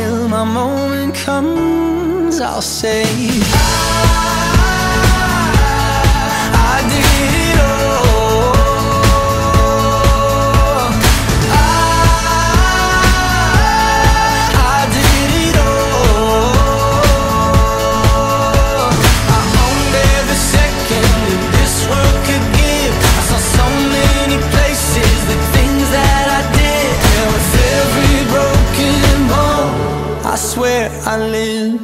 until my moment comes, I'll say I I, did. where I live.